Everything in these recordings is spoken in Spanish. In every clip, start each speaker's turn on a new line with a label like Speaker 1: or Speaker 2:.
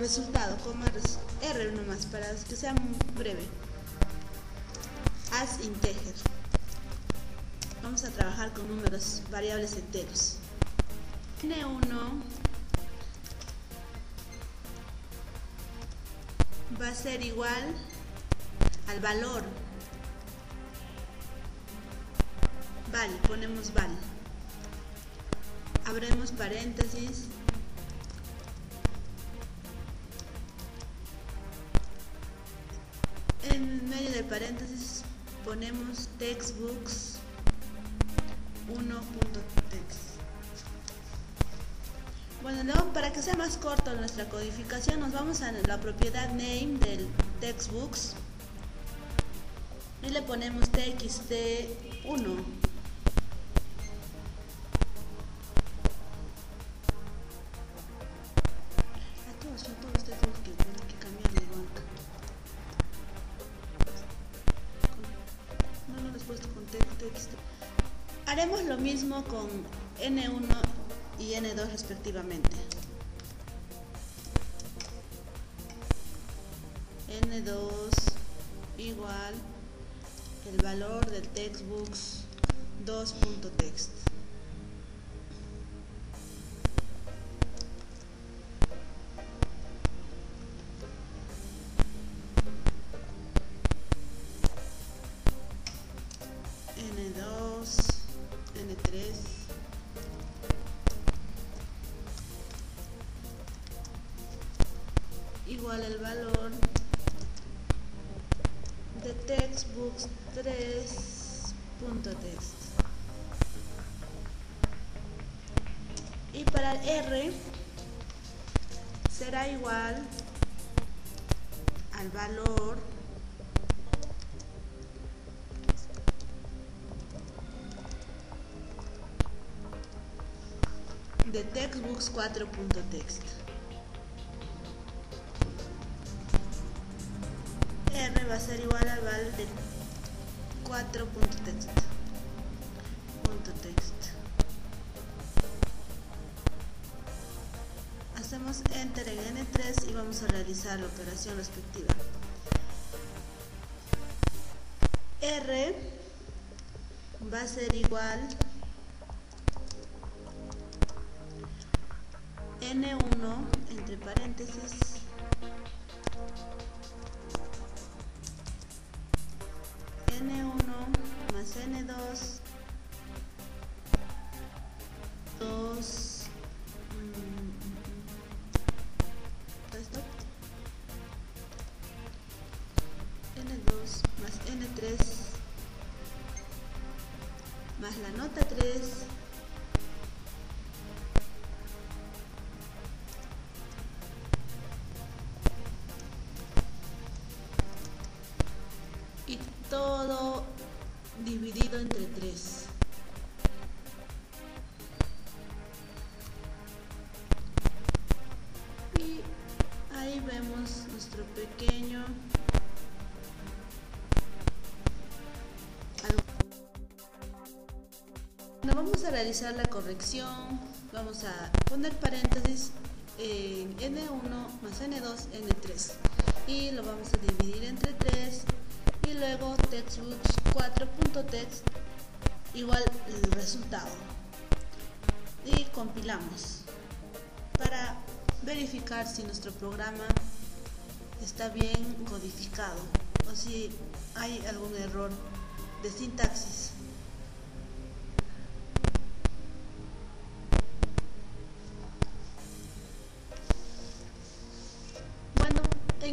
Speaker 1: resultado, coma R nomás, para que sea breve. As integer. Vamos a trabajar con números variables enteros. N1 va a ser igual al valor val, ponemos val abremos paréntesis en medio de paréntesis ponemos textbooks 1.text bueno, luego para que sea más corto nuestra codificación nos vamos a la propiedad name del textbooks y le ponemos txt1 Haremos lo mismo con N1 y N2 respectivamente. N2 igual el valor del textbooks 2.text. igual el valor de textbooks 3.text y para el R será igual al valor de textbooks 4.text va a ser igual al valor de 4.text text. hacemos enter en N3 y vamos a realizar la operación respectiva R va a ser igual N1 entre paréntesis la nota 3 y todo dividido entre 3 vamos a realizar la corrección. Vamos a poner paréntesis en n1 más n2 n3 y lo vamos a dividir entre 3 y luego textbooks 4.text igual el resultado. Y compilamos. Para verificar si nuestro programa está bien codificado o si hay algún error de sintaxis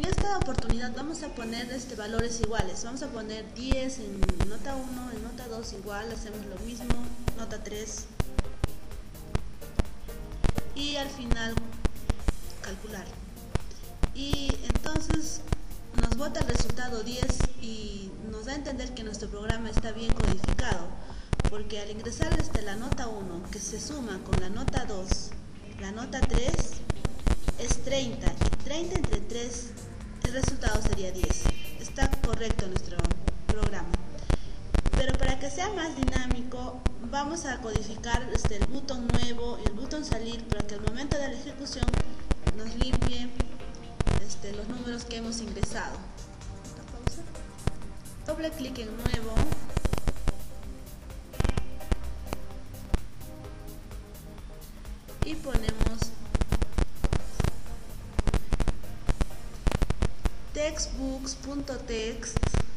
Speaker 1: esta oportunidad vamos a poner este, valores iguales. Vamos a poner 10 en nota 1, en nota 2 igual, hacemos lo mismo, nota 3. Y al final calcular. Y entonces nos bota el resultado 10 y nos da a entender que nuestro programa está bien codificado. Porque al ingresar este, la nota 1, que se suma con la nota 2, la nota 3 es 30 y 30 entre 3 el resultado sería 10 está correcto nuestro programa pero para que sea más dinámico vamos a codificar este, el botón nuevo y el botón salir para que al momento de la ejecución nos limpie pasado. Doble clic en nuevo. Y ponemos textbooks.text